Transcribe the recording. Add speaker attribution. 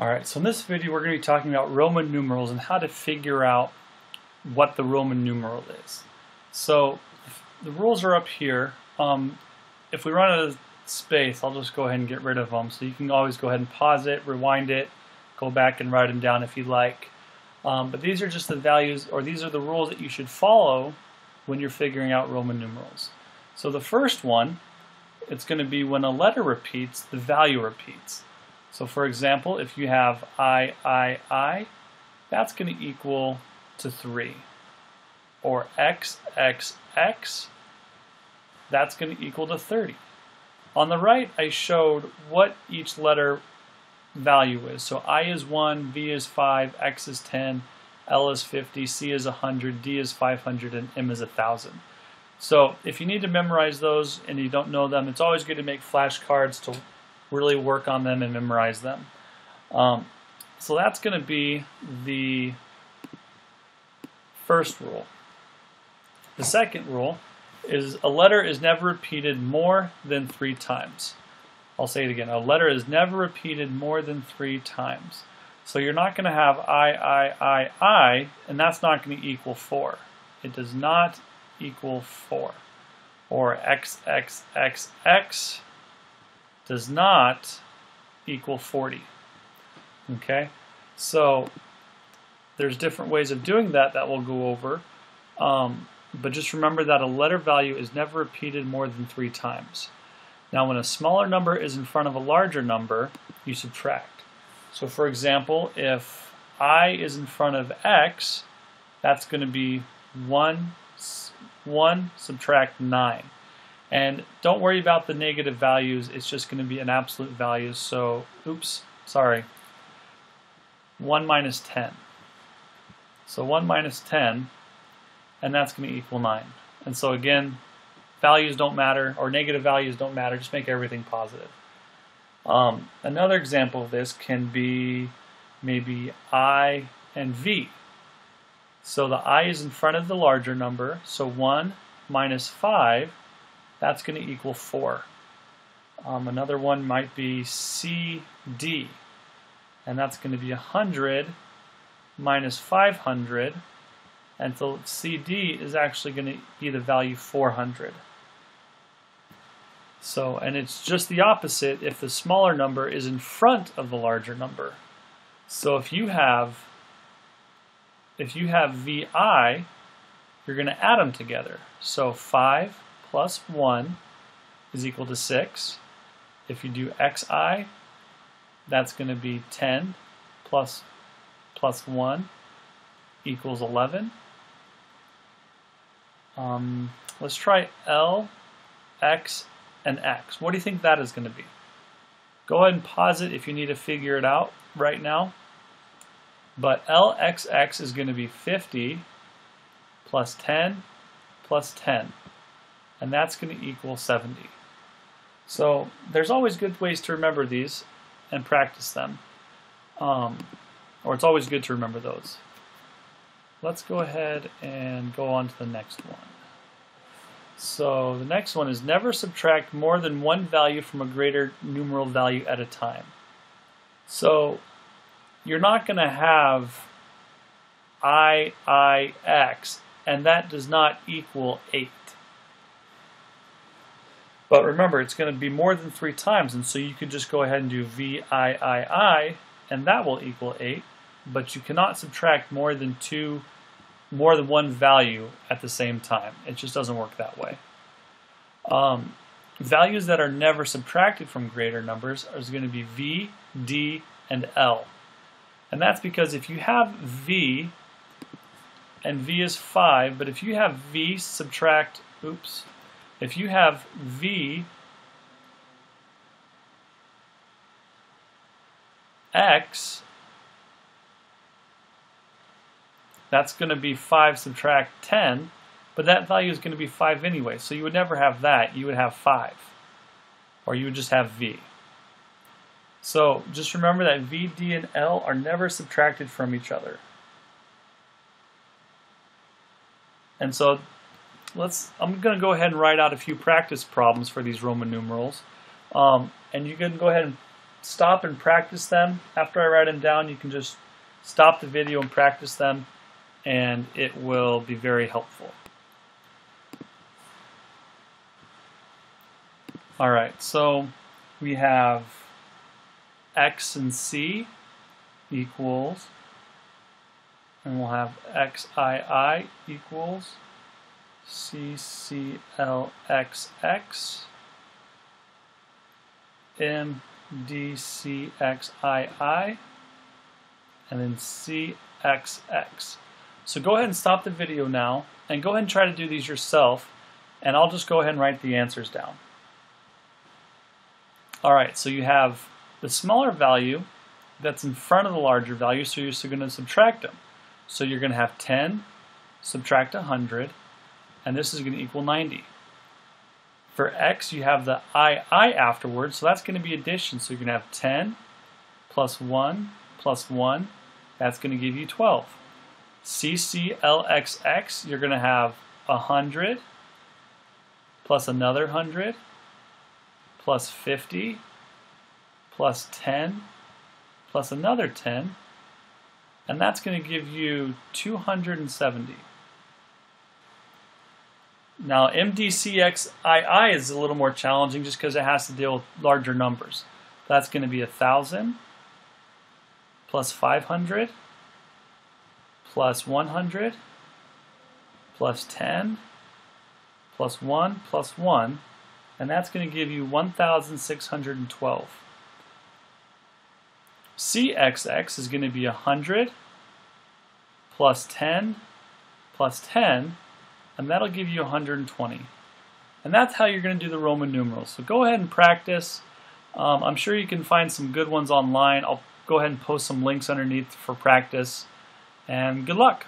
Speaker 1: Alright, so in this video we're going to be talking about Roman numerals and how to figure out what the Roman numeral is. So the rules are up here. Um, if we run out of space, I'll just go ahead and get rid of them. So you can always go ahead and pause it, rewind it, go back and write them down if you like. Um, but these are just the values, or these are the rules that you should follow when you're figuring out Roman numerals. So the first one, it's going to be when a letter repeats, the value repeats. So for example, if you have I, I, I, that's going to equal to 3. Or X, X, X, that's going to equal to 30. On the right, I showed what each letter value is. So I is 1, V is 5, X is 10, L is 50, C is 100, D is 500, and M is 1,000. So if you need to memorize those and you don't know them, it's always good to make flashcards to really work on them and memorize them. Um, so that's going to be the first rule. The second rule is a letter is never repeated more than three times. I'll say it again. A letter is never repeated more than three times. So you're not going to have I, I, I, I, and that's not going to equal 4. It does not equal 4. Or X, X, X, X does not equal 40. Okay, so there's different ways of doing that that we'll go over. Um, but just remember that a letter value is never repeated more than three times. Now when a smaller number is in front of a larger number, you subtract. So for example, if i is in front of x, that's going to be 1, 1 subtract 9. And don't worry about the negative values, it's just going to be an absolute value. So, oops, sorry, 1 minus 10. So 1 minus 10, and that's going to equal 9. And so again, values don't matter, or negative values don't matter, just make everything positive. Um, another example of this can be maybe I and V. So the I is in front of the larger number, so 1 minus 5 that's going to equal 4. Um, another one might be CD, and that's going to be 100 minus 500, and so CD is actually going to be the value 400. So, and it's just the opposite if the smaller number is in front of the larger number. So if you have if you have VI, you're going to add them together. So 5 plus 1 is equal to 6. If you do xi, that's going to be 10 plus, plus 1 equals 11. Um, let's try L, X, and X. What do you think that is going to be? Go ahead and pause it if you need to figure it out right now. But LXX is going to be 50 plus 10 plus 10 and that's going to equal 70. So there's always good ways to remember these and practice them. Um, or it's always good to remember those. Let's go ahead and go on to the next one. So the next one is never subtract more than one value from a greater numeral value at a time. So you're not going to have i, i, x, and that does not equal 8. But remember, it's going to be more than three times, and so you could just go ahead and do VIII, and that will equal 8. But you cannot subtract more than two, more than one value at the same time. It just doesn't work that way. Um, values that are never subtracted from greater numbers are going to be V, D, and L. And that's because if you have V, and V is 5, but if you have V subtract, oops, if you have V x, that's going to be 5 subtract 10, but that value is going to be 5 anyway, so you would never have that. You would have 5, or you would just have V. So just remember that V, D, and L are never subtracted from each other. And so let's. I'm going to go ahead and write out a few practice problems for these Roman numerals. Um, and you can go ahead and stop and practice them. After I write them down, you can just stop the video and practice them, and it will be very helpful. All right, so we have x and c equals, and we'll have xii equals cclxx mdcxii and then cxx. So go ahead and stop the video now and go ahead and try to do these yourself and I'll just go ahead and write the answers down. Alright, so you have the smaller value that's in front of the larger value, so you're still going to subtract them. So you're going to have 10 subtract 100, and this is going to equal 90. For x, you have the i, i afterwards, so that's going to be addition. So you're going to have 10 plus 1 plus 1, that's going to give you 12. CCLXX, you're going to have 100 plus another 100 plus 50 plus 10 plus another 10, and that's going to give you 270. Now MDCXII is a little more challenging just because it has to deal with larger numbers. That's going to be 1,000 plus 500 plus 100 plus 10 plus 1 plus 1 and that's going to give you 1,612. CXX is going to be 100 plus 10 plus 10 and that'll give you 120. And that's how you're going to do the Roman numerals. So go ahead and practice. Um, I'm sure you can find some good ones online. I'll go ahead and post some links underneath for practice. And good luck.